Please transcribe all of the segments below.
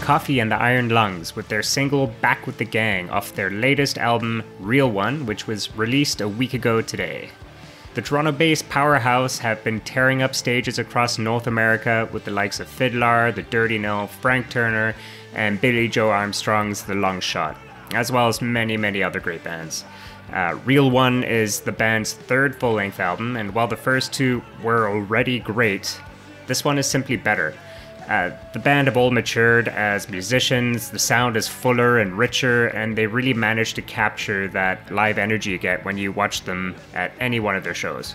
Coffey and the Iron Lungs with their single Back with the Gang off their latest album, Real One, which was released a week ago today. The Toronto based powerhouse have been tearing up stages across North America with the likes of FIDLAR, The Dirty Nil, Frank Turner, and Billie Joe Armstrong's The Longshot, as well as many, many other great bands. Uh, Real One is the band's third full length album, and while the first two were already great, this one is simply better. Uh, the band have all matured as musicians, the sound is fuller and richer, and they really managed to capture that live energy you get when you watch them at any one of their shows.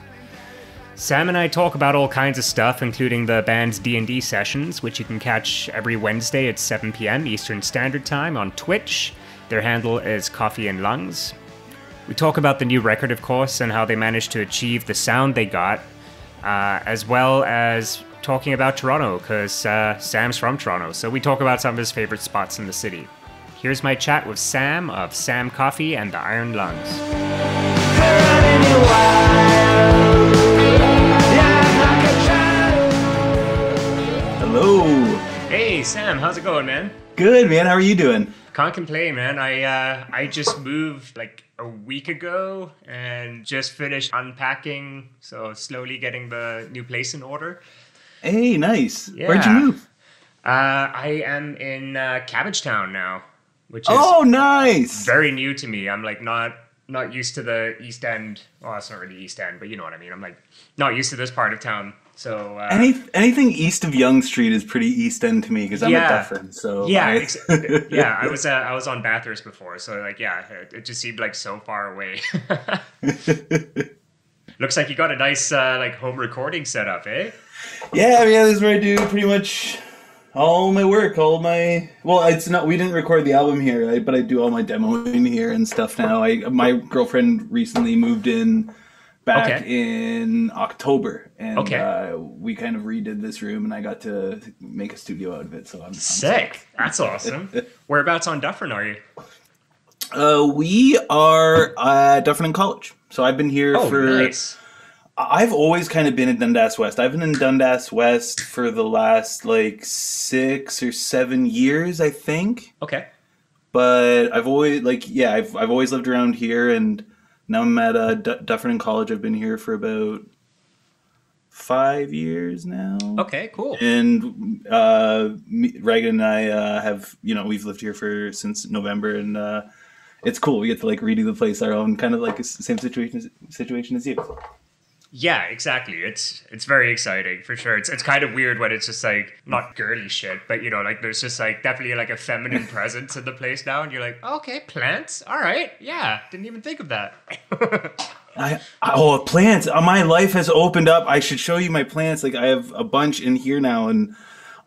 Sam and I talk about all kinds of stuff, including the band's D&D sessions, which you can catch every Wednesday at 7 p.m. Eastern Standard Time on Twitch. Their handle is Coffey and Lungs. We talk about the new record, of course, and how they managed to achieve the sound they got, uh, as well as talking about Toronto because uh, Sam's from Toronto, so we talk about some of his favorite spots in the city. Here's my chat with Sam of Sam Coffey and the Iron Lungs. Hello. Hey Sam, how's it going, man? Good man. How are you doing? Can't complain, man. I uh, I just moved like a week ago and just finished unpacking, so slowly getting the new place in order. Hey, nice. Where'd you move? Uh, I am in uh, Cabbagetown now, which is Oh, nice. very new to me. I'm like not not used to the East End. Well, it's not really East End, but you know what I mean. I'm like not used to this part of town. So uh, Any anything east of Yonge Street is pretty East End to me because I'm Yeah. a Dufferin. So yeah, I- ex- yeah. I was uh, I was on Bathurst before, so like yeah, it, it just seemed like so far away. Looks like you got a nice uh, like home recording setup, eh? Yeah, yeah. This is where I do pretty much all my work, all my. Well, it's not. We didn't record the album here, but I do all my demoing here and stuff now. I my girlfriend recently moved in back Okay. in October, and Okay. uh, we kind of redid this room, and I got to make a studio out of it. So I'm I'm Sick. That's awesome. Whereabouts on Dufferin are you? Uh, we are at Dufferin College. So I've been here Oh, for. nice. I've always kind of been in Dundas West. I've been in Dundas West for the last like six or seven years, I think. Okay. But I've always like yeah, I've I've always lived around here, and now I'm at uh, D- Dufferin College. I've been here for about five years now. Okay. Cool. And uh, me, Reagan and I uh, have, you know, we've lived here for since November, and uh, it's cool. We get to like redo the place our own, kind of like same situation as, situation as you. Yeah, exactly. It's it's very exciting for sure. It's it's kind of weird when it's just like not girly shit, but you know, like there's just like definitely like a feminine presence in the place now, and you're like, okay, plants, all right, yeah, didn't even think of that. I, oh plants. Uh, my life has opened up. I should show you my plants. Like I have a bunch in here now, and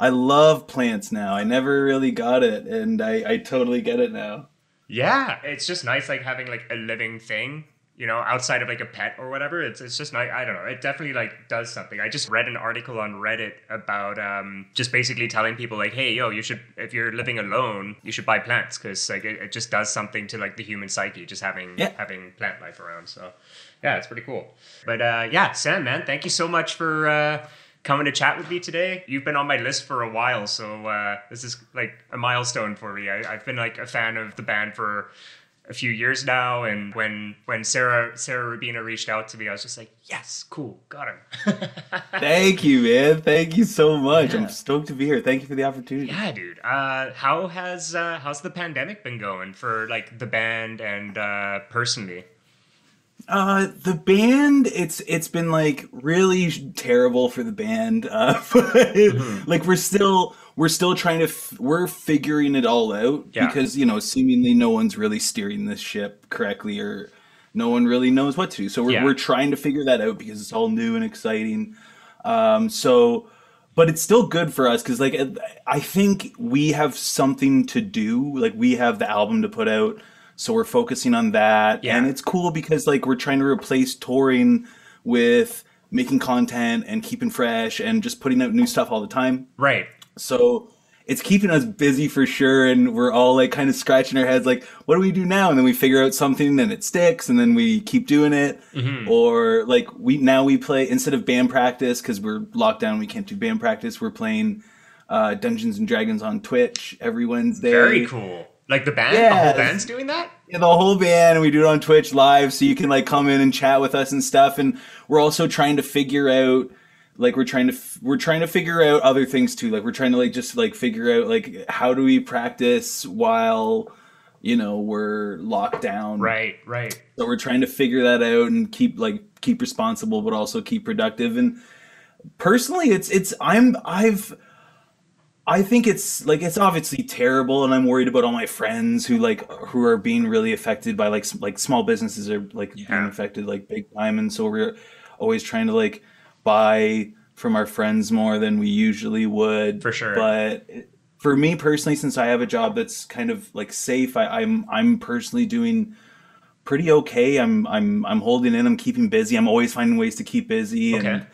I love plants now. I never really got it, and I, I totally get it now. yeah, it's just nice like having like a living thing. You know, outside of like a pet or whatever, it's it's just nice. I don't know. It definitely like does something. I just read an article on Reddit about um just basically telling people like, hey, yo, you should if you're living alone, you should buy plants because like it, it just does something to like the human psyche, just having Yeah. having plant life around. So yeah, it's pretty cool. But uh, yeah, Sam, man, thank you so much for uh, coming to chat with me today. You've been on my list for a while, so uh, this is like a milestone for me. I, I've been like a fan of the band for a few years now, and when when Sarah Sarah Rubina reached out to me, I was just like, yes, cool, got him. Thank you, man. Thank you so much. Yeah. I'm stoked to be here. Thank you for the opportunity. yeah, dude. Uh, how has uh, how's the pandemic been going for like the band and uh, personally? Uh, the band, it's it's been like really terrible for the band. Uh, but, Mm-hmm. like we're still we're still trying to f- we're figuring it all out Yeah. because you know seemingly no one's really steering this ship correctly or no one really knows what to do. So we're Yeah. we're trying to figure that out because it's all new and exciting. Um, so. But it's still good for us because, like, I think we have something to do. Like, we have the album to put out, so we're focusing on that. Yeah. And it's cool because, like, we're trying to replace touring with making content and keeping fresh and just putting out new stuff all the time. Right. So it's keeping us busy for sure. And we're all like kind of scratching our heads, like, what do we do now? And then we figure out something and it sticks and then we keep doing it. Or like we now we play instead of band practice because we're locked down, we can't do band practice. We're playing uh, Dungeons and Dragons on Twitch every Wednesday. Very cool. Like the band, the whole band's doing that. Yeah, the whole band. We do it on Twitch live, so you can like come in and chat with us and stuff. And we're also trying to figure out, like, we're trying to f- we're trying to figure out other things too. Like, we're trying to like just like figure out like how do we practice while you know we're locked down. Right, right. So we're trying to figure that out and keep like keep responsible, but also keep productive. And personally, it's it's I'm I've I think it's like it's obviously terrible, and I'm worried about all my friends who like who are being really affected by like like small businesses are like being affected like big time, and so we're always trying to like buy from our friends more than we usually would. For sure. But for me personally, since I have a job that's kind of like safe, I, I'm I'm personally doing pretty okay. I'm I'm I'm holding in. I'm keeping busy. I'm always finding ways to keep busy, Okay. and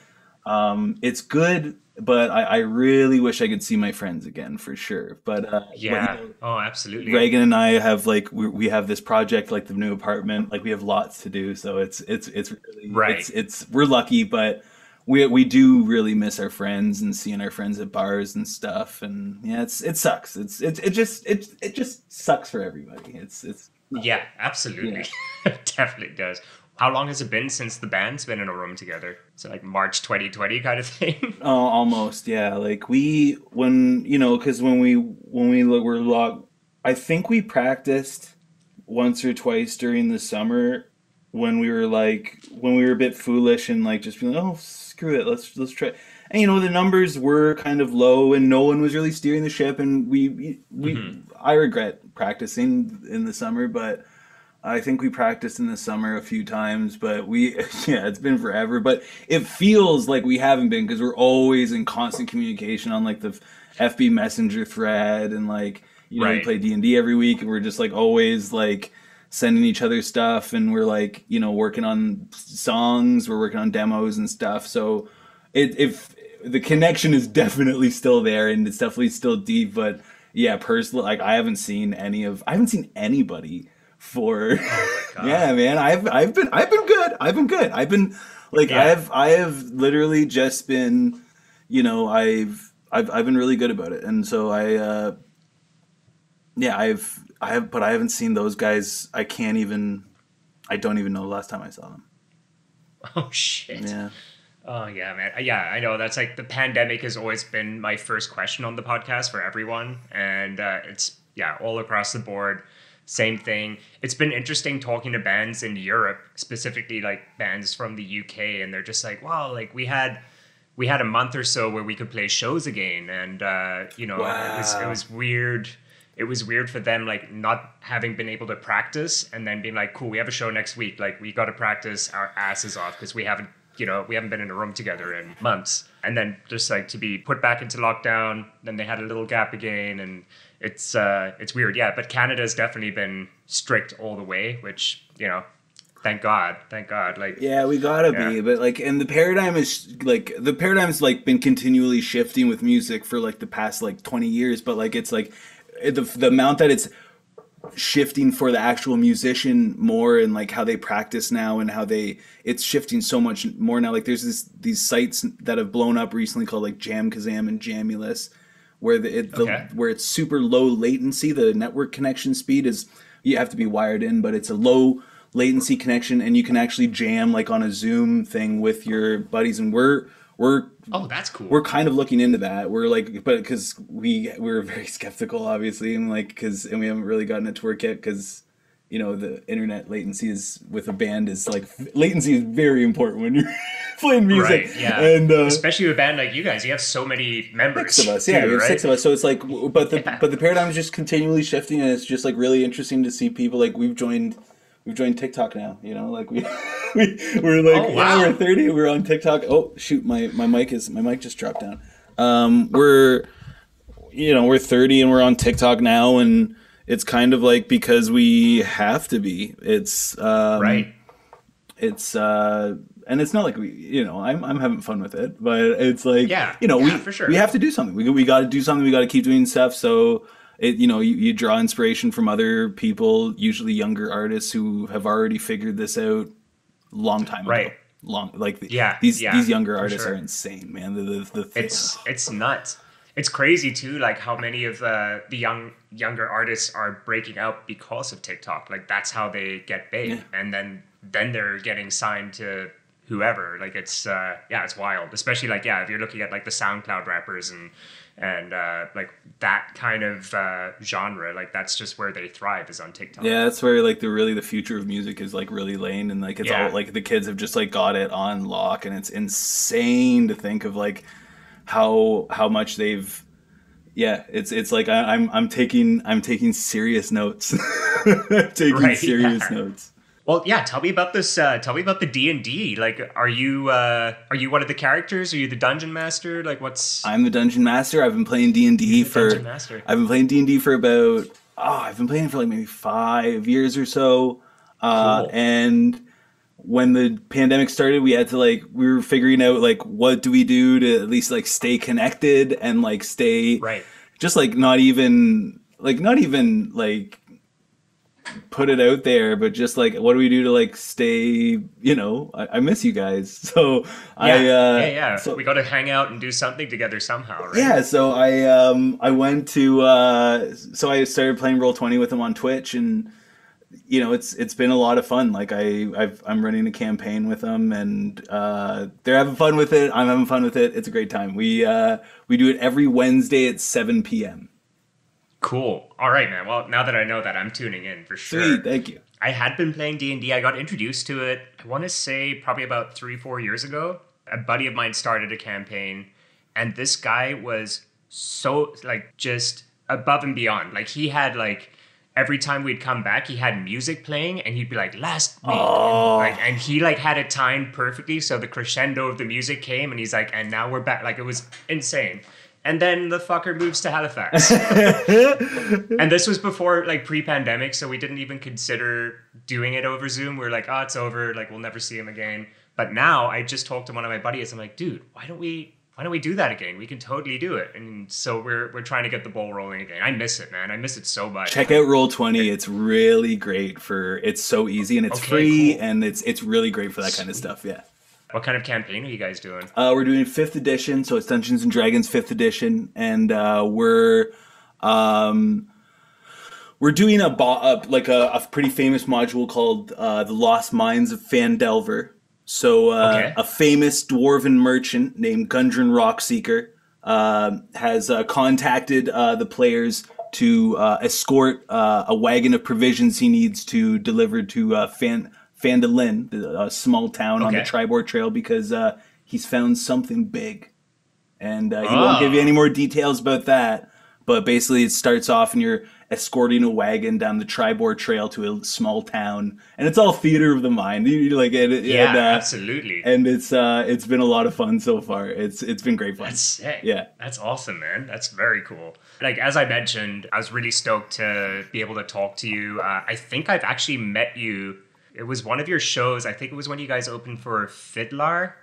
um, it's good. But I, I really wish I could see my friends again for sure. But uh, but, you Yeah. know, Oh, absolutely. Reagan and I have like we, we have this project like the new apartment. Like we have lots to do, so it's it's it's really Right. It's, it's we're lucky, but we we do really miss our friends and seeing our friends at bars and stuff. And yeah, it's it sucks. It's it it just it it just sucks for everybody. It's it's Yeah, absolutely. it definitely does. How long has it been since the band's been in a room together? So like March 2020 kind of thing. Oh, almost, yeah. Like we, when you know, because when we when we were locked, I think we practiced once or twice during the summer when we were like when we were a bit foolish and like just like, oh screw it, let's let's try. And you know the numbers were kind of low and no one was really steering the ship and we we, we mm-hmm. I regret practicing in the summer, but. I think we practiced in the summer a few times, but we, yeah, it's been forever. But it feels like we haven't been because we're always in constant communication on like the FB Messenger thread, and like you know we play D and D every week, and we're just like always like sending each other stuff, and we're like you know working on songs, we're working on demos and stuff. So it if the connection is definitely still there, and it's definitely still deep, but yeah, personally, like I haven't seen any of, I haven't seen anybody for God. yeah man i've i've been i've been good i've been good i've been like Yeah. i've i have literally just been you know i've i've i've been really good about it and so i uh yeah i've i have but i haven't seen those guys i can't even i don't even know the last time i saw them oh shit. yeah Oh yeah, man. Yeah, I know. That's like the pandemic has always been my first question on the podcast for everyone, and uh, it's yeah, all across the board, same thing. It's been interesting talking to bands in Europe, specifically like bands from the UK, and they're just like, wow, like we had we had a month or so where we could play shows again, and uh, you know, it was it was weird. It was weird for them, like not having been able to practice, and then being like, "Cool, we have a show next week. Like, we got to practice our asses off because we haven't, you know, we haven't been in a room together in months." And then just like to be put back into lockdown, then they had a little gap again, and it's uh, it's weird, yeah. But Canada's definitely been strict all the way, which you know, thank God, thank God. Like, Yeah, we gotta Yeah. be, but like, and the paradigm is like the paradigm's like been continually shifting with music for like the past like twenty years. But like, it's like the the amount that it's shifting for the actual musician more and like how they practice now and how they it's shifting so much more now. Like, there's this these sites that have blown up recently called like JamKazam and Jamulus, where the, it, the Okay. where it's super low latency. The network connection speed is you have to be wired in, but it's a low latency connection, and you can actually jam like on a Zoom thing with your buddies. And we're we're oh, that's cool. we're kind of looking into that. We're like, but because we we're very skeptical, obviously, and like because and we haven't really gotten it to work yet because you know the internet latency is with a band is like latency is very important when you're playing music. Right, yeah. and uh, Especially with a band like you guys, you have so many members. six of us, yeah, too, we have right? six of us. So it's like, but the Yeah. but the paradigm is just continually shifting, and it's just like really interesting to see people like we've joined. We've joined TikTok now, you know, like we, we we're like, Oh, yeah, wow. we're thirty, we're on TikTok. Oh shoot, my my mic is my mic just dropped down. Um, we're, you know, we're thirty and we're on TikTok now, and it's kind of like because we have to be. It's um, Right. it's uh and it's not like we you know i'm, I'm having fun with it but it's like Yeah, you know yeah, we for sure. we have to do something we, we got to do something we got to keep doing stuff so it you know you, you draw inspiration from other people usually younger artists who have already figured this out long time Right. ago long like the, Yeah, these yeah, these younger artists sure. are insane man the the, the It's it's nuts. it's crazy too, like how many of uh, the young younger artists are breaking out because of TikTok. Like that's how they get big, Yeah. and then then they're getting signed to whoever. Like it's uh, yeah, it's wild. Especially like yeah, if you're looking at like the SoundCloud rappers and and uh, like that kind of uh, genre, like that's just where they thrive is on TikTok. Yeah, that's where like the really the future of music is like really laying and like it's Yeah. all like the kids have just like got it on lock and it's insane to think of like how how much they've yeah it's it's like I, I'm I'm taking I'm taking serious notes taking Right, serious yeah. notes Well, yeah. Tell me about this. Uh, tell me about the D and D. Like, are you uh, are you one of the characters? Are you the dungeon master? Like, what's I'm the dungeon master I've been playing D and D for dungeon master? I've been playing D and D for about oh I've been playing for like maybe five years or so, uh, Cool. and when the pandemic started, we had to like we were figuring out like what do we do to at least like stay connected and like stay right. just like not even like not even like put it out there, but just like what do we do to like stay you know I, I miss you guys so I Yeah, uh, yeah, yeah. so- we got to hang out and do something together somehow, right? yeah, so I um I went to uh so I started playing Roll Twenty with them on Twitch and you know it's it's been a lot of fun. Like I I've, I'm running a campaign with them and uh they're having fun with it. I'm having fun with it. It's a great time. We uh we do it every Wednesday at 7 p.m. Cool. All right, man. Well, now that I know that, I'm tuning in for sure. Sweet, thank you. I had been playing D and I got introduced to it. I want to say probably about three, four years ago. A buddy of mine started a campaign, and this guy was so like just above and beyond. Like he had like every time we'd come back, he had music playing, and he'd be like, "Last week," Oh. and, like, and he like had it timed perfectly. So the crescendo of the music came, and he's like, "And now we're back." Like it was insane. And then the fucker moves to Halifax. and this was before like pre-pandemic, so we didn't even consider doing it over Zoom. We are like, oh, it's over. Like we'll never see him again. But now I just talked to one of my buddies. I'm like, dude, why don't we? Why don't we do that again? We can totally do it. And so we're we're trying to get the ball rolling again. I miss it, man. I miss it so much. Check out Roll Twenty. It's really great for. It's so easy and it's Okay, free cool. and it's it's really great for that kind of stuff. Yeah. What kind of campaign are you guys doing? Uh, we're doing fifth edition, so it's Dungeons and Dragons fifth edition, and uh, we're um, we're doing a, bo- uh, like a, a pretty famous module called uh, the Lost Mines of Phandelver. So uh, Okay. a famous dwarven merchant named Gundren Rockseeker uh, has uh, contacted uh, the players to uh, escort uh, a wagon of provisions he needs to deliver to uh, Fan Phandalin, the- a small town on the Okay. Triboar Trail, because uh, he's found something big. And uh, he won't give you Ah. any more details about that. But basically, it starts off and you're escorting a wagon down the Triboar Trail to a small town, and it's all theater of the mind. You, you like it, Yeah, and, uh, absolutely. and it's uh, it's been a lot of fun so far. It's it's been great fun. That's sick. Yeah. That's awesome, man. That's very cool. Like, as I mentioned, I was really stoked to be able to talk to you. Uh, I think I've actually met you. It was one of your shows. I think it was when you guys opened for FIDLAR.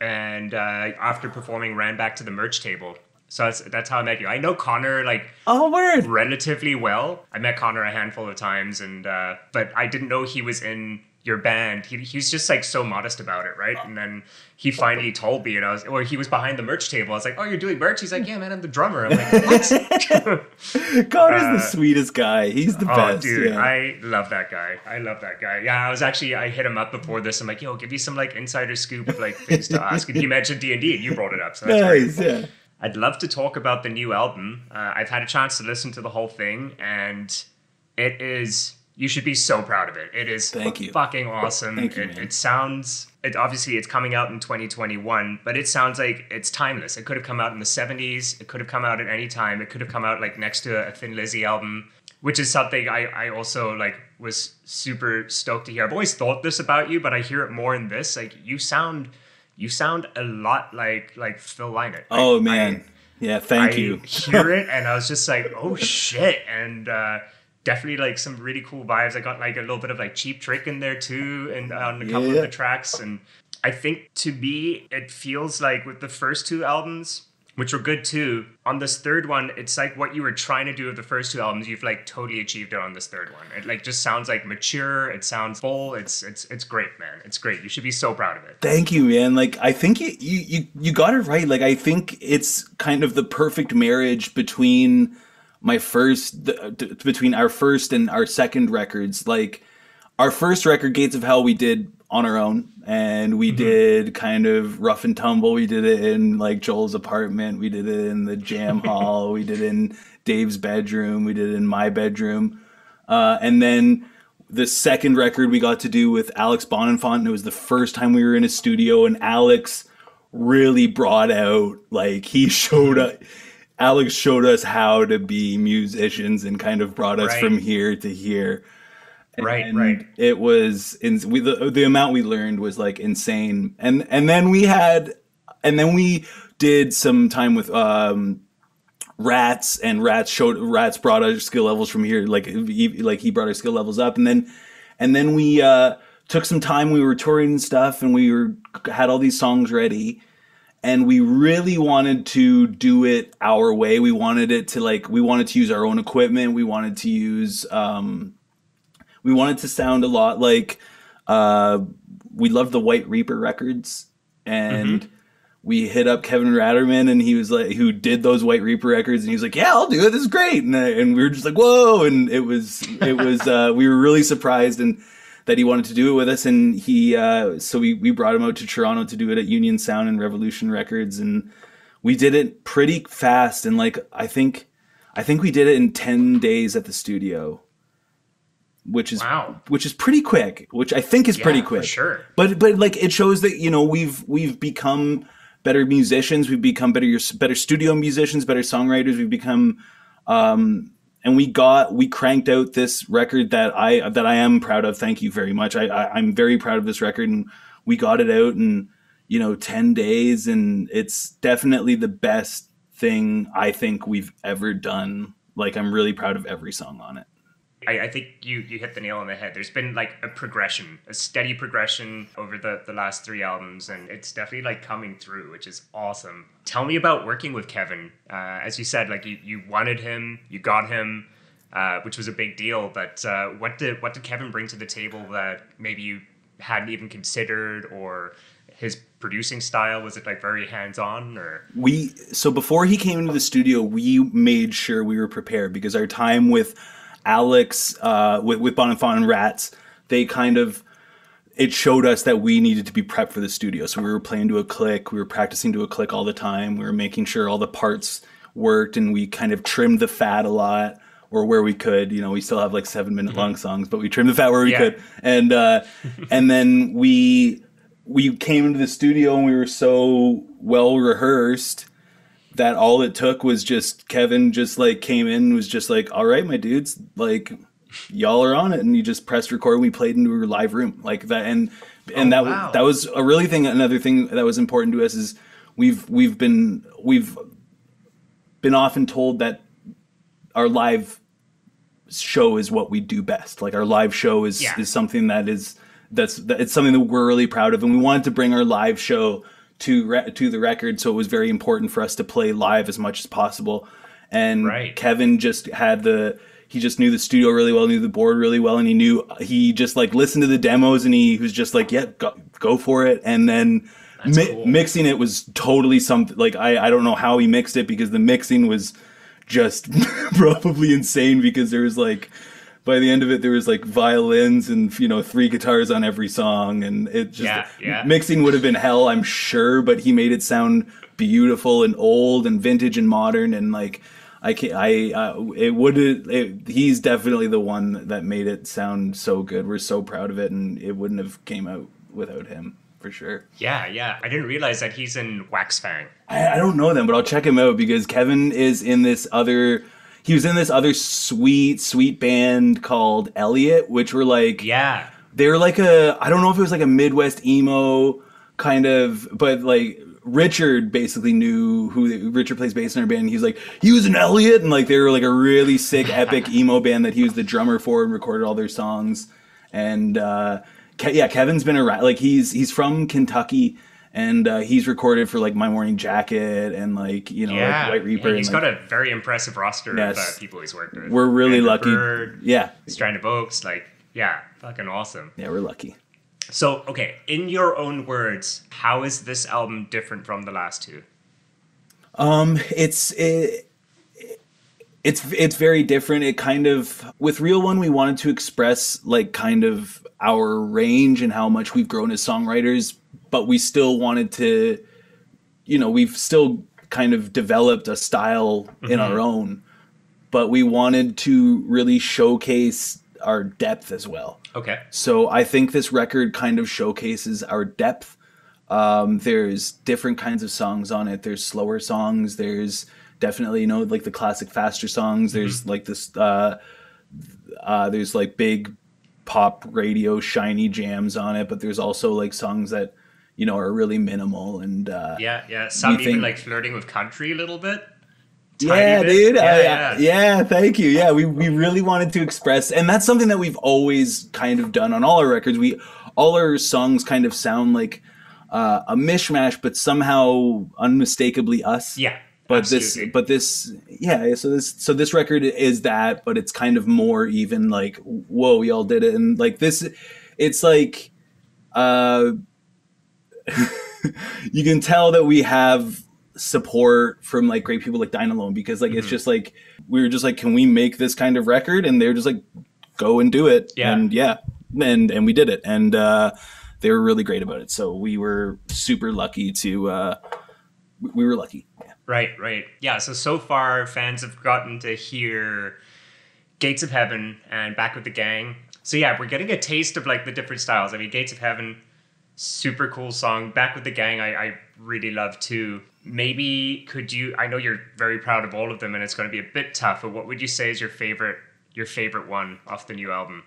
And uh, after performing, ran back to the merch table. So that's, that's how I met you. I know Connor, like, Oh, word! relatively well. I met Connor a handful of times, and uh, but I didn't know he was in your band. He, he was just like so modest about it, right? And then he finally told me, and I was, or he was behind the merch table. I was like, "Oh, you're doing merch?" He's like, "Yeah, man, I'm the drummer." I'm like, "What?" Connor's Uh, the sweetest guy. He's the best. oh, best. dude, yeah. I love that guy. I love that guy. Yeah, I was actually I hit him up before this. I'm like, "Yo, give you some like insider scoop, of like things to ask." And he mentioned D and D, and you brought it up. So that's nice. Yeah. I'd love to talk about the new album. Uh, I've had a chance to listen to the whole thing, and it is. You should be so proud of it. It is Thank you. fucking awesome. Thank you, it, it sounds. It obviously it's coming out in 2021, but it sounds like it's timeless. It could have come out in the 70s. It could have come out at any time. It could have come out like next to a Thin Lizzy album, which is something I I also like was super stoked to hear. I've always thought this about you, but I hear it more in this. Like you sound. You sound a lot like like Phil Lynott. Oh I- man. yeah. Thank I you. hear it and I was just like, oh shit. And uh, definitely like some really cool vibes. I got like a little bit of like cheap trick in there too and uh, on a couple Yeah. of the tracks. And I think to me, it feels like with the first two albums, which were good too. On this third one, it's like what you were trying to do with the first two albums. You've like totally achieved it on this third one. It like just sounds like mature. It sounds full. It's it's it's great, man. It's great. You should be so proud of it. Thank you, man. Like I think you you you got it right. Like I think it's kind of the perfect marriage between my first the, between our first and our second records. Like our first record, Gates of Hell, we did on our own and we mm-hmm. did kind of rough and tumble. We did it in like joel's apartment. We did it in the jam hall. We did it in dave's bedroom. We did it in my bedroom. Uh, and then the second record we got to do with alex bonenfant and it was the first time we were in a studio and alex really brought out like he showed us alex showed us how to be musicians and kind of brought us right. from here to here. Right and right. it was in we the, the amount we learned was like insane. And and then we had and then we did some time with um rats and rats showed rats brought our skill levels from here like he, like he brought our skill levels up. And then and then we uh took some time we were touring and stuff and we were had all these songs ready and we really wanted to do it our way we wanted it to like we wanted to use our own equipment we wanted to use um we wanted to sound a lot like uh, we loved the White Reaper records, and mm-hmm. we hit up Kevin Ratterman, and he was like, who did those White Reaper records, and he was like, "Yeah, I'll do it. This is great." And, uh, and we were just like, "Whoa!" And it was it was uh, we were really surprised and that he wanted to do it with us, and he uh, so we we brought him out to Toronto to do it at Union Sound and Revolution Records, and we did it pretty fast, and like I think I think we did it in ten days at the studio which is wow. which is pretty quick, which I think is yeah, pretty quick. sure. But but like it shows that you know we've we've become better musicians, we've become better better studio musicians, better songwriters, we've become um and we got we cranked out this record that I that I am proud of. Thank you very much. I, I I'm very proud of this record and we got it out in you know 10 days and it's definitely the best thing I think we've ever done. Like I'm really proud of every song on it. I, I, think you you hit the nail on the head. There's been like a progression, a steady progression over the the last three albums, and it's definitely like coming through, which is awesome. Tell me about working with Kevin. Uh, as you said, like you you wanted him, you got him, uh, which was a big deal. But uh, what did what did Kevin bring to the table that maybe you hadn't even considered, or his producing style was it like very hands on or we so before he came into the studio we made sure we were prepared because our time with Alex uh, with with Bonenfant and Rats, they kind of it showed us that we needed to be prepped for the studio. So we were playing to a click, we were practicing to a click all the time. We were making sure all the parts worked, and we kind of trimmed the fat a lot or where we could. You know, we still have like seven minute long mm-hmm. songs, but we trimmed the fat where we yeah. could. And uh, and then we we came into the studio and we were so well rehearsed that all it took was just Kevin just like came in was just like, all right, my dudes, like y'all are on it, and you just pressed record. and We played into a live room like that, and and oh, that wow. that was a really thing. Another thing that was important to us is we've we've been we've been often told that our live show is what we do best. Like our live show is yeah. is something that is that's that, it's something that we're really proud of, and we wanted to bring our live show to re- to the record, so it was very important for us to play live as much as possible. And right. Kevin just had the he just knew the studio really well, knew the board really well, and he knew he just like listened to the demos and he was just like, "Yeah, go, go for it." And then mi- cool. mixing it was totally something like I I don't know how he mixed it because the mixing was just probably insane because there was like by the end of it there was like violins and you know three guitars on every song and it just yeah, yeah. mixing would have been hell i'm sure but he made it sound beautiful and old and vintage and modern and like i can't, i uh, it would it, he's definitely the one that made it sound so good we're so proud of it and it wouldn't have came out without him for sure. Yeah, yeah. I didn't realize that he's in Wax Fang. I, I, don't know them, but I'll check him out because Kevin is in this other he was in this other sweet, sweet band called Elliott, which were like yeah, they're like a I don't know if it was like a Midwest emo kind of, but like Richard basically knew who Richard plays bass in our band. He's like he was an Elliott, and like they were like a really sick, epic emo band that he was the drummer for and recorded all their songs. And uh, Ke- yeah, Kevin's been around. Like he's he's from Kentucky and uh, he's recorded for like My Morning Jacket and like you know yeah, like White Reaper. Yeah, he's and, got like, a very impressive roster Yes. of uh, people he's worked with. we're really Andrew lucky. Bird, Yeah, Strand of Oaks, like yeah, fucking awesome. yeah, we're lucky. So okay, in your own words, how is this album different from the last two? Um, it's it, it's it's very different. It kind of with Real One, we wanted to express like kind of our range and how much we've grown as songwriters, but we still wanted to, you know, we've still kind of developed a style in our own, but we wanted to really showcase our depth as well. Okay. So I think this record kind of showcases our depth. Um, there's different kinds of songs on it. There's slower songs. There's definitely you know like the classic faster songs. There's like this. Uh, uh, there's like big pop radio shiny jams on it, but there's also like songs that you know are really minimal and uh, Yeah, yeah. Some even think- like flirting with country a little bit. Yeah, bit. dude. Yeah, I- yeah. yeah, Thank you. Yeah, we we really wanted to express, and that's something that we've always kind of done on all our records. We all our songs kind of sound like uh, a mishmash, but somehow unmistakably us. Yeah. But absolutely. this, but this, yeah. So this, so this record is that, but it's kind of more even like, whoa, we all did it, and like this, it's like, uh, you can tell that we have support from like great people like Dine Alone because like Mm-hmm. it's just like we were just like, can we make this kind of record? And they're just like, go and do it. Yeah. And yeah, and and we did it, and uh, they were really great about it. So we were super lucky to. Uh, we- we were lucky. Yeah. Right, right. Yeah, so so far fans have gotten to hear Gates of Heaven and Back with the Gang. So yeah, we're getting a taste of like the different styles. I mean, Gates of Heaven, super cool song. Back with the Gang, I, I really love too. Maybe could you I know you're very proud of all of them and it's gonna be a bit tough, but what would you say is your favorite your favorite one off the new album?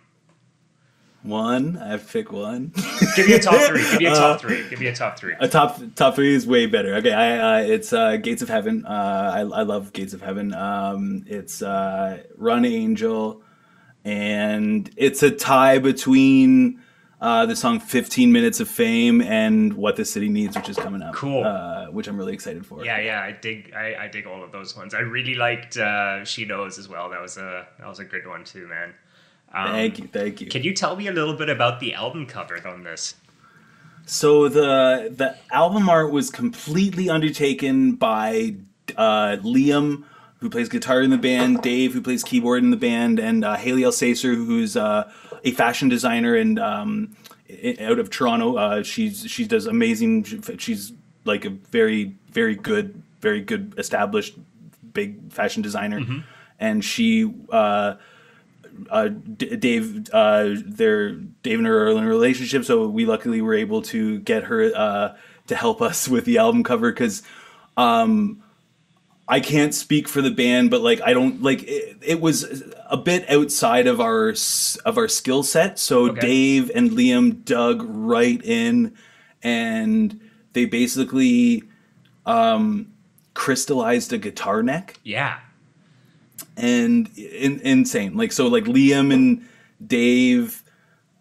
One, I have to pick one. Give me a top three. Give me a Uh, top three. Give me a top three. A top top three is way better. Okay, I uh, it's uh, Gates of Heaven. Uh, I I love Gates of Heaven. Um, it's uh, Run Angel, and it's a tie between uh, the song "15 Minutes of Fame" and "What the City Needs," which is coming up. Cool. Uh, which I'm really excited for. Yeah, yeah, I dig, I, I dig all of those ones. I really liked uh, She Knows as well. That was a that was a good one too, man. Um, Thank you, thank you. Can you tell me a little bit about the album cover on this? So the the album art was completely undertaken by uh, Liam, who plays guitar in the band, Dave, who plays keyboard in the band, and uh, Hayley Elsaesser, who's uh, a fashion designer and um, out of Toronto. Uh, she's she does amazing. She's like a very very good, very good established big fashion designer, and she. Uh, uh, D- Dave, uh, their Dave and her are in a relationship, so we luckily were able to get her uh, to help us with the album cover because um, I can't speak for the band, but like I don't like it, it was a bit outside of our of our skill set. So Okay. Dave and Liam dug right in, and they basically um, crystallized a guitar neck Yeah, and in, insane. Like so, like Liam and Dave,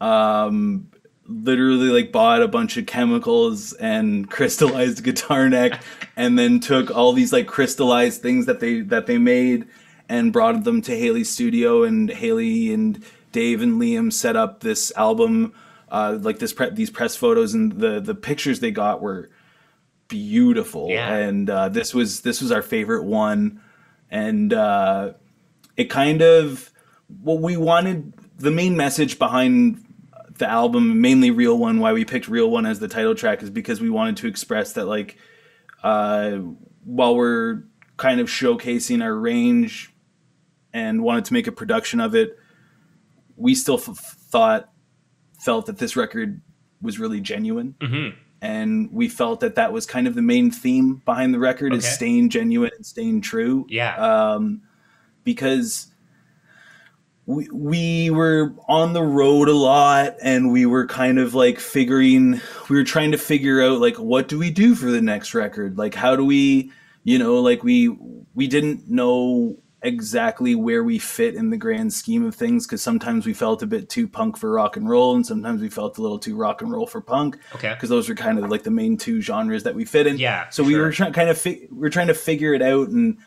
um, literally like bought a bunch of chemicals and crystallized a guitar neck, and then took all these like crystallized things that they that they made and brought them to Hayley's studio, and Hayley and Dave and Liam set up this album. Uh, like this, pre- these press photos and the the pictures they got were beautiful, Yeah. and uh, this was this was our favorite one and uh, it kind of what we wanted the main message behind the album mainly real one why we picked real one as the title track is because we wanted to express that like uh, while we're kind of showcasing our range and wanted to make a production of it we still f- thought felt that this record was really genuine. Mm-hmm. and we felt that that was kind of the main theme behind the record is staying genuine and staying true. Yeah, um, because we, we were on the road a lot and we were kind of like figuring we were trying to figure out like what do we do for the next record like how do we you know like we we didn't know exactly where we fit in the grand scheme of things because sometimes we felt a bit too punk for rock and roll and sometimes we felt a little too rock and roll for punk Okay. because those are kind of like the main two genres that we fit in Yeah, so we sure. were trying kind of fi- we are trying to figure it out and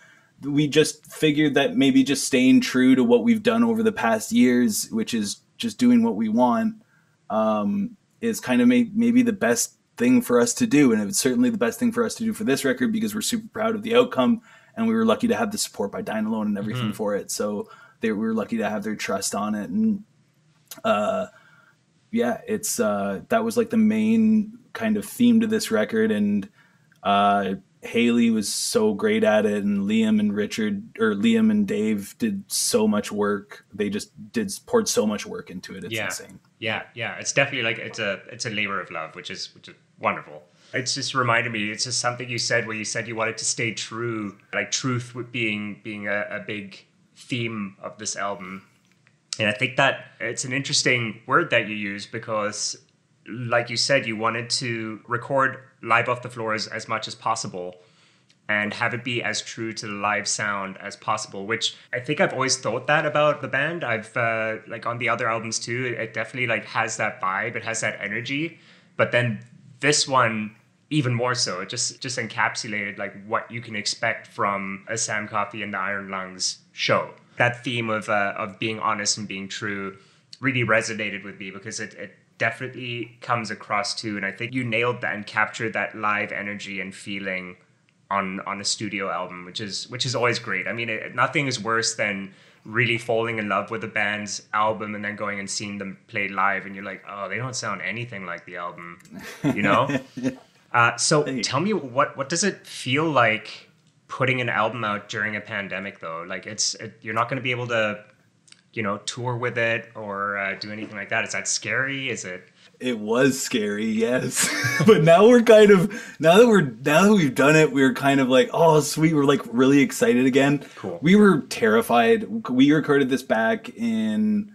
we just figured that maybe just staying true to what we've done over the past years which is just doing what we want um, is kind of may- maybe the best thing for us to do. And it's certainly the best thing for us to do for this record because we're super proud of the outcome and we were lucky to have the support by Dine Alone and everything for it. So they we were lucky to have their trust on it. And uh yeah it's uh that was like the main kind of theme to this record. And uh Hayley was so great at it and Liam and Richard or Liam and Dave did so much work they just did poured so much work into it it's Yeah. insane Yeah, yeah, it's definitely like it's a it's a labor of love, which is which is wonderful. It's just reminded me. It's just something you said where you said you wanted to stay true, like truth being being a, a big theme of this album. And I think that it's an interesting word that you use because, like you said, you wanted to record live off the floors as much as possible and have it be as true to the live sound as possible which i think i've always thought that about the band. I've uh, like on the other albums too it, it definitely like has that vibe it has that energy but then this one even more so it just just encapsulated like what you can expect from a sam coffey and the iron lungs show. That theme of uh, of being honest and being true really resonated with me because it, it definitely comes across too and i think you nailed that and captured that live energy and feeling on on a studio album, which is which is always great. I mean, it, nothing is worse than really falling in love with a band's album and then going and seeing them play live, and you're like, oh, they don't sound anything like the album, you know. uh, so tell me, what what does it feel like putting an album out during a pandemic, though? Like, it's it, you're not going to be able to, you know, tour with it or uh, do anything like that. Is that scary? Is it? It was scary, yes. but now we're kind of now that we're now that we've done it, we're kind of like, oh sweet, we're like really excited again. Cool. We were terrified. We recorded this back in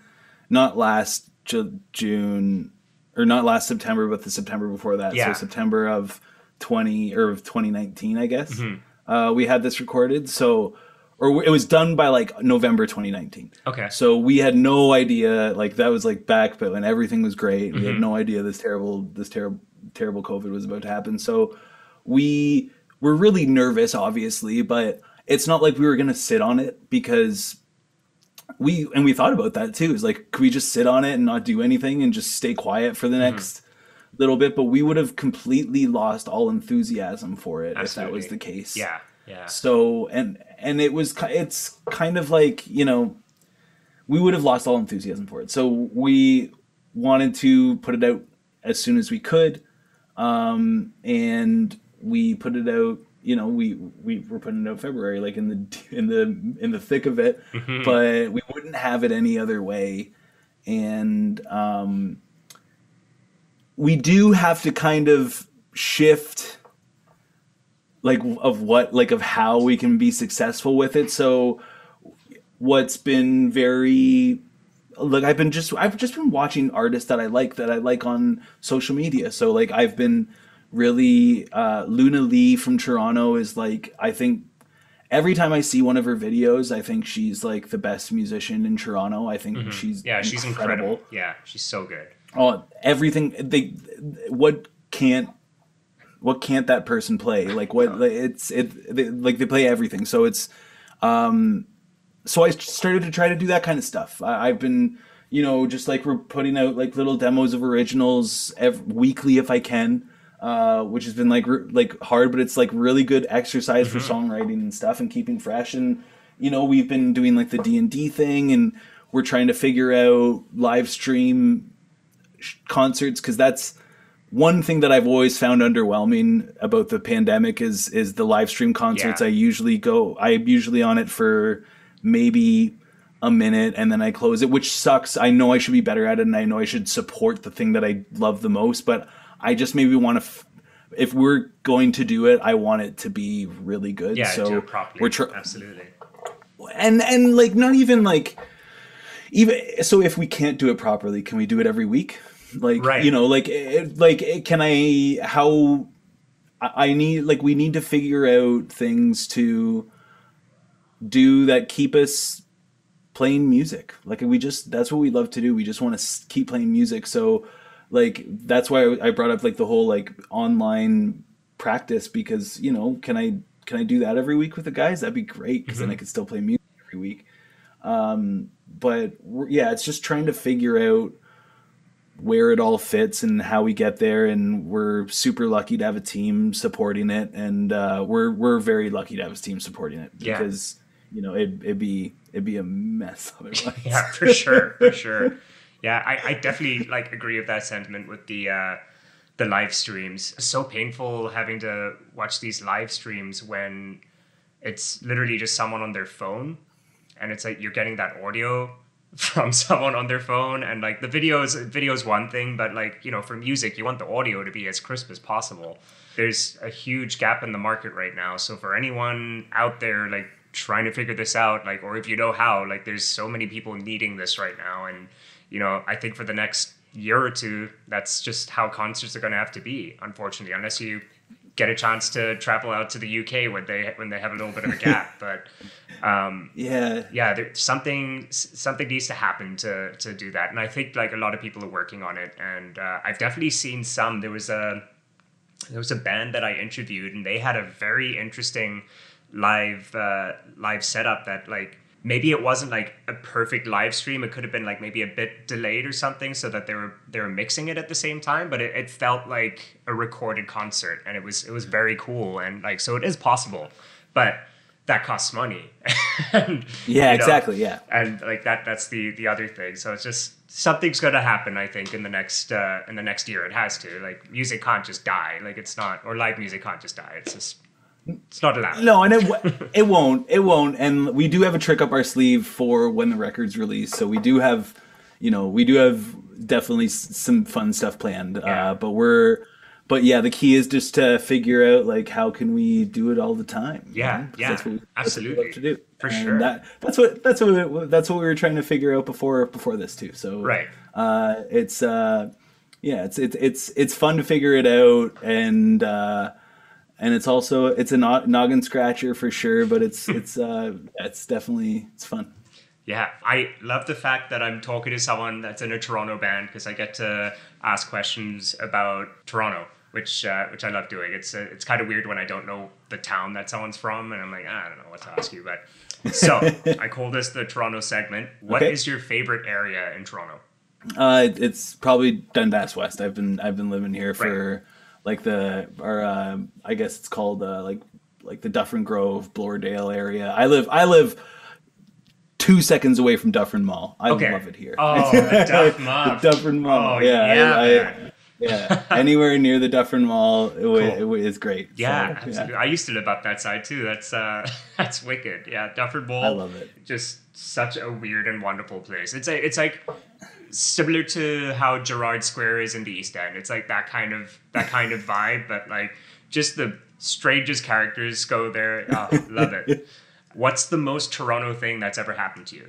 not last Ju- June or not last September, but the September before that. Yeah. So September of twenty or of twenty nineteen, I guess. Mm-hmm. Uh, we had this recorded. So or it was done by like November 2019. Okay. So we had no idea, like that was like back, but when everything was great, we had mm-hmm. no idea this terrible, this terrible, terrible COVID was about to happen. So we were really nervous, obviously, but it's not like we were gonna sit on it because we and we thought about that too. Is like, could we just sit on it and not do anything and just stay quiet for the mm-hmm. next little bit? But we would have completely lost all enthusiasm for it if that was the case. Yeah. Yeah. So and and it was it's kind of like you know we would have lost all enthusiasm for it. So we wanted to put it out as soon as we could, um, and we put it out. You know, we we were putting it out February, like in the in the in the thick of it, but we wouldn't have it any other way, and um, we do have to kind of shift like of what like of how we can be successful with it so what's been very like i've been just i've just been watching artists that i like that i like on social media so like i've been really uh luna li from toronto is like i think every time i see one of her videos i think she's like the best musician in toronto i think she's Mm-hmm. Yeah, she's incredible. Yeah, she's so good. oh everything they what can't what can't that person play? Like what like, it's it they, like they play everything. So it's um so i started to try to do that kind of stuff. I, i've been you know just like we're putting out like little demos of originals ev- weekly if i can uh, which has been like re- like hard, but it's like really good exercise for songwriting and stuff and keeping fresh. And you know, we've been doing like the D and D thing, and we're trying to figure out live stream sh- concerts because that's one thing that I've always found underwhelming about the pandemic is is the live stream concerts. Yeah. I usually go. I'm usually on it for maybe a minute and then I close it, which sucks. I know I should be better at it, and I know I should support the thing that I love the most, but I just maybe want to. F- if we're going to do it, I want it to be really good. Yeah, so do it properly. we're tr- Absolutely. and and like not even like even so if we can't do it properly can we do it every week like Right. you know like it, like it- can i how I I need like we need to figure out things to do that keep us playing music. Like we just that's what we love to do. We just want to keep playing music. So like that's why I brought up like the whole like online practice because you know can I can I do that every week with the guys? That'd be great because mm-hmm. then I could still play music every week. Um, but yeah, it's just trying to figure out where it all fits and how we get there. And we're super lucky to have a team supporting it, and uh, we're we're very lucky to have a team supporting it because yeah. you know it, it'd be it'd be a mess otherwise. yeah, for sure, for sure. Yeah, I, I definitely like agree with that sentiment with the uh, the live streams. It's so painful having to watch these live streams when it's literally just someone on their phone and it's like you're getting that audio from someone on their phone and like the videos video is one thing but like you know for music you want the audio to be as crisp as possible. There's a huge gap in the market right now so for anyone out there like trying to figure this out like or if you know how like there's so many people needing this right now and you know i think for the next year or two that's just how concerts are going to have to be unfortunately unless you get a chance to travel out to the UK when they when they have a little bit of a gap. but um, yeah, yeah, there, something something needs to happen to to do that, and I think like a lot of people are working on it. And uh, I've definitely seen some. There was a there was a band that I interviewed, and they had a very interesting live uh, live setup that like maybe it wasn't like a perfect live stream. It could have been like maybe a bit delayed or something, so that they were they were mixing it at the same time. But it, it felt like a recorded concert, and it was it was very cool. And like so, it is possible, but that costs money. and, yeah, exactly. Yeah, and like that that's the the other thing. So it's just something's going to happen. I think in the next uh, in the next year, it has to. Like music can't just die. Like it's not, or live music can't just die. It's just it's not allowed. No, and it it won't. It won't. And we do have a trick up our sleeve for when the record's released. So we do have, you know, we do have definitely some fun stuff planned. Yeah. Uh, but we're, but yeah, the key is just to figure out like how can we do it all the time. Yeah, you know? yeah, that's what we, absolutely. That's what we to do for and sure. That, that's what that's what that's what we were trying to figure out before before this too. So right, uh, it's uh, yeah, it's it's it's it's fun to figure it out and. Uh, and it's also it's a noggin scratcher for sure but it's it's uh it's definitely it's fun. Yeah i love the fact that i'm talking to someone that's in a toronto band because i get to ask questions about toronto which uh, which i love doing. It's uh, it's kind of weird when i don't know the town that someone's from and i'm like ah, i don't know what to ask you but so i call this the toronto segment. What okay. is your favorite area in toronto? Uh, it's probably Dundas West. I've been I've been living here for right like the or uh, I guess it's called uh, like like the Dufferin Grove, Bloordale area. I live I live two seconds away from Dufferin Mall. I okay. love it here. Oh, the Duff Mall. Dufferin Mall. Oh, yeah. yeah. I, I, yeah. Anywhere near the Dufferin Mall it, cool. it, it is great. Yeah, so, yeah, I used to live up that side too. That's uh that's wicked. Yeah, Dufferin Mall. I love it. Just such a weird and wonderful place. It's a, it's like similar to how Gerrard Square is in the East End. It's like that kind of that kind of vibe, but like just the strangest characters go there. Oh, love it. What's the most Toronto thing that's ever happened to you?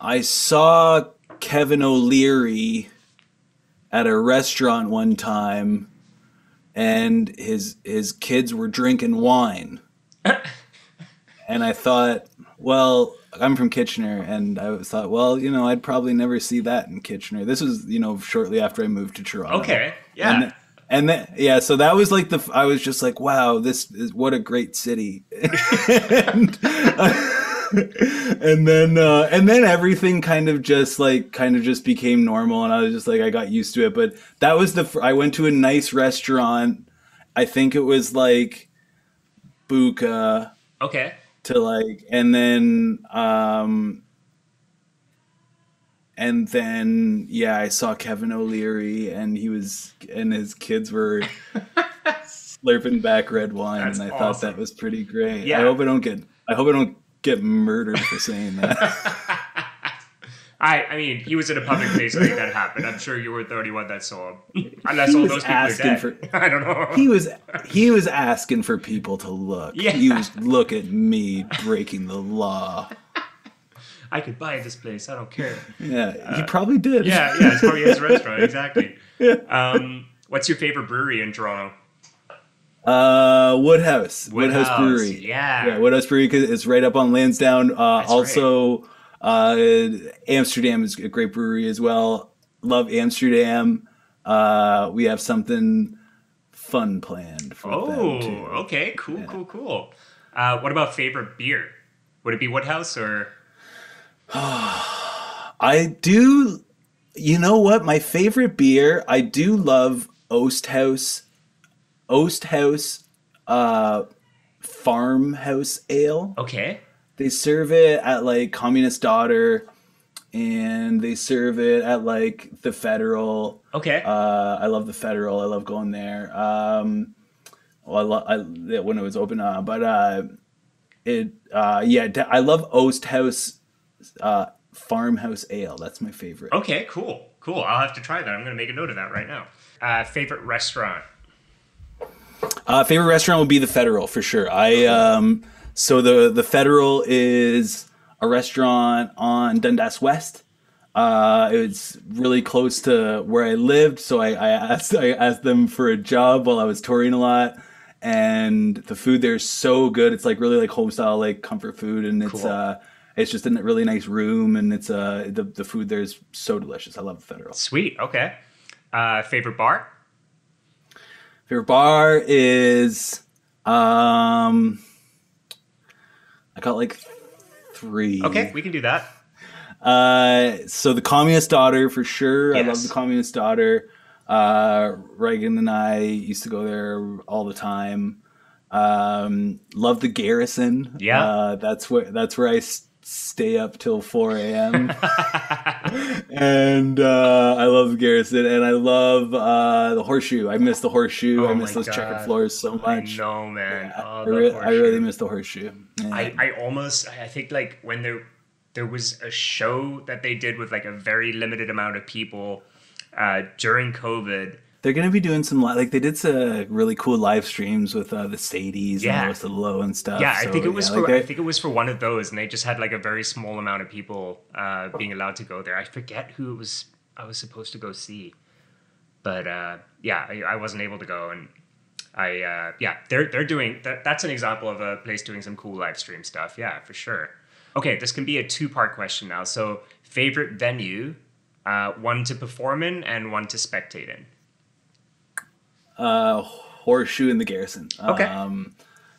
I saw Kevin O'Leary at a restaurant one time and his his kids were drinking wine. and I thought, well, I'm from Kitchener, and I thought, well, you know, I'd probably never see that in Kitchener. This was, you know, shortly after I moved to Toronto. Okay, yeah. And, and then, yeah, so that was like the. I was just like, wow, this is what a great city. and, and then, uh, and then everything kind of just like kind of just became normal, and I was just like, I got used to it. But that was the. I went to a nice restaurant. I think it was like Buka. Okay to like and then um and then yeah i saw kevin o'leary and he was and his kids were slurping back red wine That's and i awesome. thought that was pretty great yeah. i hope i don't get i hope i don't get murdered for saying that I, I mean, he was in a public place when that happened. I'm sure you were the only one that saw him. Unless all those people are dead. For, I don't know. He was he was asking for people to look. Yeah. He was look at me breaking the law. I could buy this place. I don't care. Yeah, uh, he probably did. Yeah, yeah. It's probably his restaurant. Exactly. Yeah. Um, what's your favorite brewery in Toronto? Uh, Woodhouse, Woodhouse, Woodhouse, Brewery. yeah. yeah, Woodhouse Brewery 'cause it's right up on Lansdowne. Uh, That's also, uh, Amsterdam is a great brewery as well. Love Amsterdam. Uh, we have something fun planned for them Oh, too. okay, cool, cool, cool. Uh, what about favorite beer? Would it be Woodhouse or? I do. You know what? My favorite beer. I do love Oast House. Osthouse, uh, farmhouse ale. Okay. They serve it at like Communist Daughter, and they serve it at like the Federal. Okay. Uh, I love the Federal. I love going there. Um, well, I love I, when it was open, uh, but uh, it uh, yeah, I love Oast House uh, farmhouse ale. That's my favorite. okay, cool, cool. I'll have to try that. I'm gonna make a note of that right now. Uh, favorite restaurant? Uh, favorite restaurant would be the Federal for sure. I um, so the the Federal is a restaurant on Dundas West. Uh, it's really close to where I lived, so I, I asked I asked them for a job while I was touring a lot, and the food there is so good. It's like really like home style, like comfort food, and it's Cool. uh, it's just in a really nice room, and it's uh, the the food there is so delicious. I love the Federal. Sweet. Okay. Uh, favorite bar? Favorite bar is um I got like three. Okay, we can do that. Uh so the communist daughter for sure. I love the communist daughter. Uh Reagan and I used to go there all the time. Um love the garrison. Yeah. Uh that's where that's where I s- stay up till 4 a.m. and uh, I love Garrison, and I love uh, the horseshoe. I miss the horseshoe. Oh I miss those checkered floors so much. know, man. I, Oh, re- I really miss the horseshoe. Yeah. I, I almost I think like when there there was a show that they did with like a very limited amount of people uh, during COVID. They're gonna be doing some li- like they did some really cool live streams with uh, the Sadies Yeah. and the the low and stuff. Yeah, I think it was yeah, for like I think it was for one of those, and they just had like a very small amount of people uh, being allowed to go there. I forget who it was. I was supposed to go see, but uh, yeah, I, I wasn't able to go, and I uh, yeah, they're they're doing that. That's an example of a place doing some cool live stream stuff. Yeah, for sure. Okay, this can be a two part question now. So, favorite venue, uh, one to perform in and one to spectate in. Uh, horseshoe in the Garrison. Okay. Um,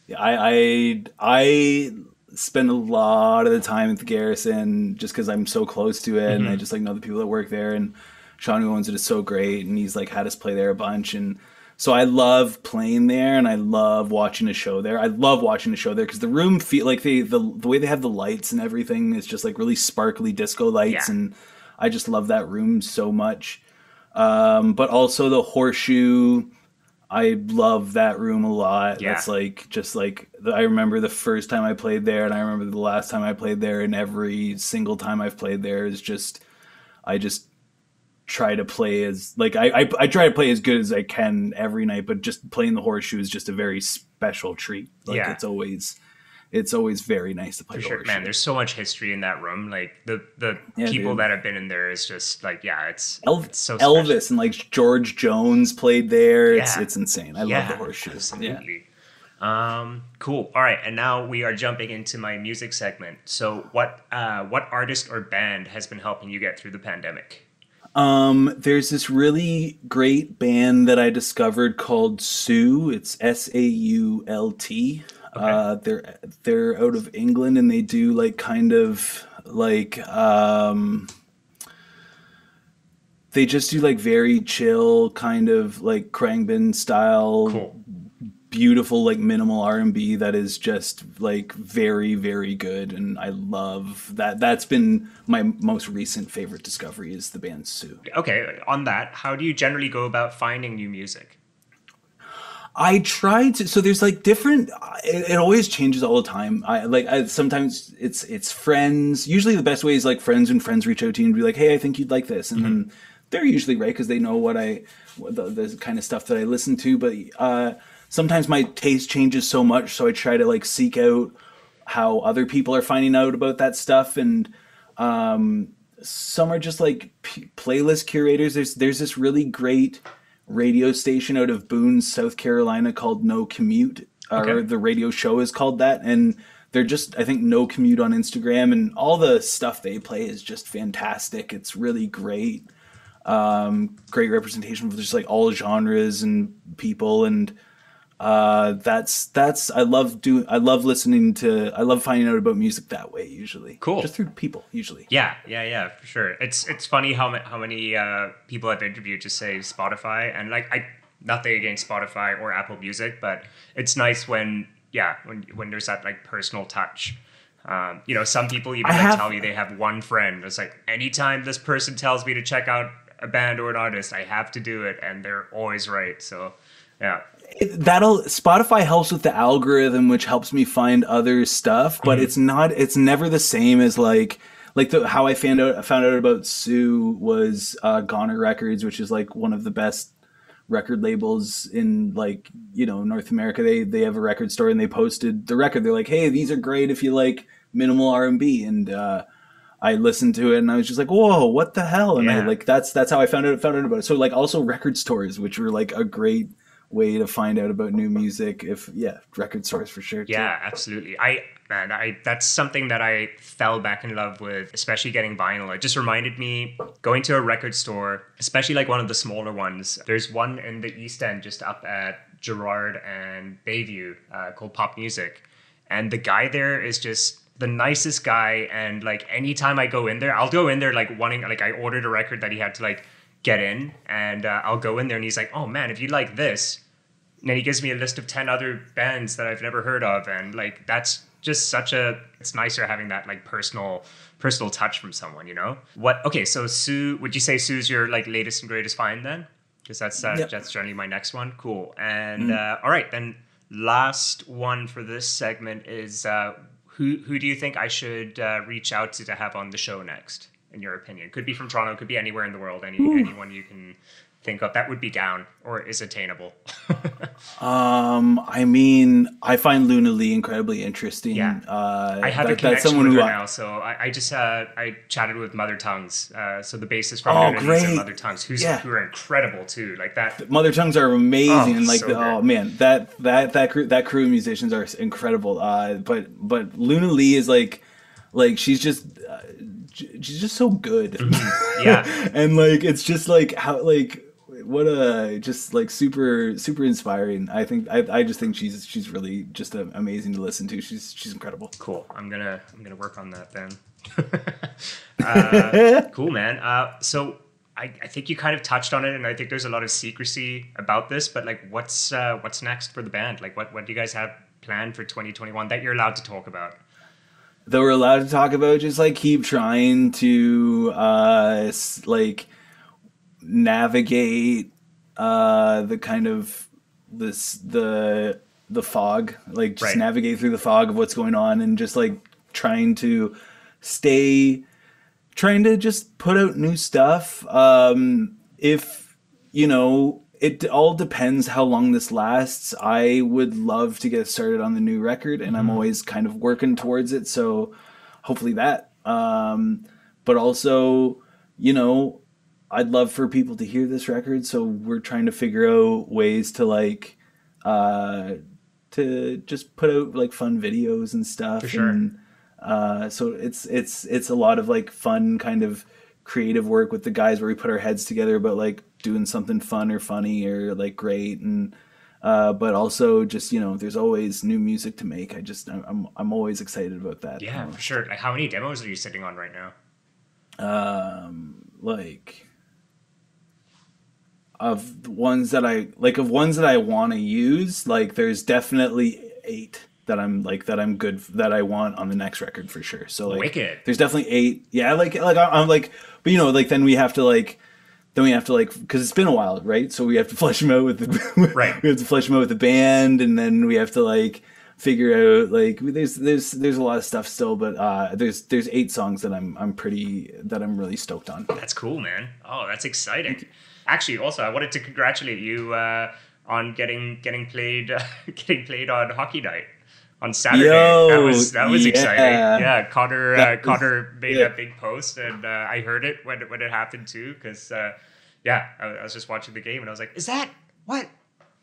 yeah, I, I I spend a lot of the time at the Garrison just because I'm so close to it, and Mm-hmm. I just like know the people that work there. And Sean who owns it is so great, and he's like had us play there a bunch, and so I love playing there, and I love watching a show there. I love watching a show there because the room feel like they the the way they have the lights and everything is just like really sparkly disco lights, Yeah. and I just love that room so much. Um, but also the horseshoe. I love that room a lot. Yeah. That's like just like I remember the first time I played there, and I remember the last time I played there, and every single time I've played there is just I just try to play as like I, I I try to play as good as I can every night, but just playing the horseshoe is just a very special treat. Like Yeah. it's always it's always very nice to play For sure, man. There's so much history in that room. Like the the Yeah, people dude. that have been in there is just like yeah, it's Elv- it's so special. Elvis and like George Jones played there. It's Yeah. it's insane. I love the horseshoes. Yeah. Absolutely. Um, cool. All right, and now we are jumping into my music segment. So, what uh, what artist or band has been helping you get through the pandemic? Um, there's this really great band that I discovered called SAULT. It's S A U L T. Uh, they're they're out of England and they do like kind of like um, they just do like very chill kind of like Khruangbin style Cool. beautiful like minimal r&b that is just like very very good and i love that that's been my most recent favorite discovery is the band SAULT Okay, on that, how do you generally go about finding new music? I tried to so there's like different it, it always changes all the time. I like I, sometimes it's it's friends. Usually the best way is like friends and friends reach out to you and be like hey i think you'd like this. And then they're usually right because they know what i what the, the kind of stuff that i listen to. But uh sometimes my taste changes so much so i try to like seek out how other people are finding out about that stuff. And um some are just like p- playlist curators. There's there's this really great radio station out of Boone, South Carolina called No Commute, or the radio show is called that, and they're just I think No Commute on Instagram, and all the stuff they play is just fantastic. It's really great, um, great representation of just like all genres and people, and uh, that's that's I love do I love listening to I love finding out about music that way usually. Cool. just through people usually. Yeah, yeah, yeah, for sure. It's it's funny how how many uh, people I've interviewed just say Spotify, and like I nothing against Spotify or Apple Music, but it's nice when yeah when when there's that like personal touch. Um, you know, some people even like have- tell you they have one friend. It's like anytime this person tells me to check out a band or an artist, I have to do it, and they're always right. So yeah, It- that'll Spotify helps with the algorithm, which helps me find other stuff, but it's not. It's never the same as like like the, how I found out found out about SAULT was uh, Goner Records, which is like one of the best record labels in like you know North America. They they have a record store and they posted the record. They're like, hey, these are great if you like minimal R and B and. uh I listened to it and I was just like, "Whoa, what the hell?" And I like that's that's how I found out found out about it. So like also record stores, which were like a great way to find out about new music. If yeah, record stores for sure. Yeah, absolutely. I man, I that's something that I fell back in love with, especially getting vinyl. It just reminded me going to a record store, especially like one of the smaller ones. There's one in the East End, just up at Gerrard and Bayview, uh, called Pop Music, and the guy there is just the nicest guy. And like anytime I go in there, I'll go in there like wanting like I ordered a record that he had to like get in, and uh, I'll go in there and he's like, "Oh man, if you like this." and then he gives me a list of 10 other bands that I've never heard of and like that's just such a it's nicer having that like personal personal touch from someone you know? What okay so SAULT would you say SAULT's your like latest and greatest find then? Because that's uh, Yep. that's generally my next one. Cool. And uh, all right then last one for this segment is uh, who who do you think I should uh, reach out to to have on the show next in your opinion could be from Toronto could be anywhere in the world any anyone you can think of that would be down or is attainable Um, I mean, I find luna li incredibly interesting. Yeah. Uh, I have a that- connection with who her I- now, so I, I just uh, I chatted with Mother Tongues, uh, so the bassist from Oh, luna li's and. Mother Tongues, who's Yeah. who are incredible too. Like that, Mother tongues are amazing, Oh, like so the, oh man, that that that crew that crew of musicians are incredible. Uh, but but luna li is like like she's just uh, she's just so good. Mm-hmm. yeah, and like it's just like how like what a just like super super inspiring. I think I, I just think she's she's really just uh, amazing to listen to. She's she's incredible. cool. I'm gonna I'm gonna work on that then. uh, cool, man. Uh, so. I, I think you kind of touched on it, and I think there's a lot of secrecy about this. But like, what's uh, what's next for the band? Like, what what do you guys have planned for 2021 that you're allowed to talk about? That we're allowed to talk about just like keep trying to uh like navigate uh the kind of this the the fog like just Right. navigate through the fog of what's going on and just like trying to stay trying to just put out new stuff um if you know it all depends how long this lasts i would love to get started on the new record and i'm always kind of working towards it so hopefully that um but also you know i'd love for people to hear this record so we're trying to figure out ways to like uh to just put out like fun videos and stuff For sure. and uh, so it's it's it's a lot of like fun kind of creative work with the guys where we put our heads together about like doing something fun or funny or like great and uh, but also just you know there's always new music to make. I just I'm I'm, always excited about that. Yeah, for sure. Like, how many demos are you sitting on right now? Um, like of the ones that I like of ones that I want to use. Like there's definitely eight that I'm like that I'm good that I want on the next record for sure. So like Wicked. there's definitely eight. Yeah, like like I- I'm like, but you know, like then we have to like. Then we have to like because it's been a while, right? So we have to flesh them out with the Right. We have to flesh them out with the band, and then we have to like figure out like there's there's there's a lot of stuff still, but uh, there's there's eight songs that I'm I'm pretty that I'm really stoked on. That's cool, man. Oh, that's exciting. Actually, also, I wanted to congratulate you uh, on getting getting played uh, getting played on Hockey Night on Saturday. Yo, that was that was yeah. exciting. Yeah, Connor uh, Connor made good. that big post, and uh, I heard it when it, when it happened too, because uh, yeah, I, I was just watching the game and I was like, is that what?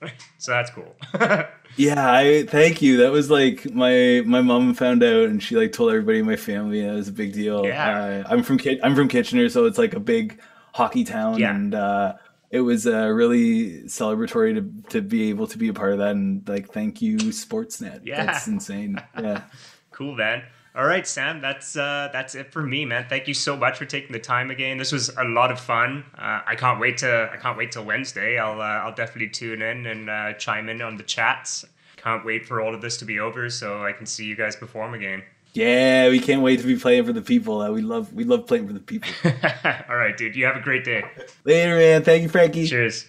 so that's cool. Yeah, I thank you. That was like my my mom found out and she like told everybody in my family. And it was a big deal. Yeah. Uh, I'm from I'm from Kitchener, so it's like a big hockey town, Yeah. and uh, it was uh, really celebratory to to be able to be a part of that. And like, thank you, Sportsnet. Yeah. That's insane. Yeah. Cool, man. All right, Sam. That's uh, that's it for me, man. Thank you so much for taking the time again. This was a lot of fun. Uh, I can't wait to I can't wait till Wednesday. I'll uh, I'll definitely tune in and uh, chime in on the chats. Can't wait for all of this to be over so I can see you guys perform again. Yeah, we can't wait to be playing for the people. Uh, we love we love playing for the people. all right, dude. You have a great day. Later, man. Thank you, Frankie. Cheers.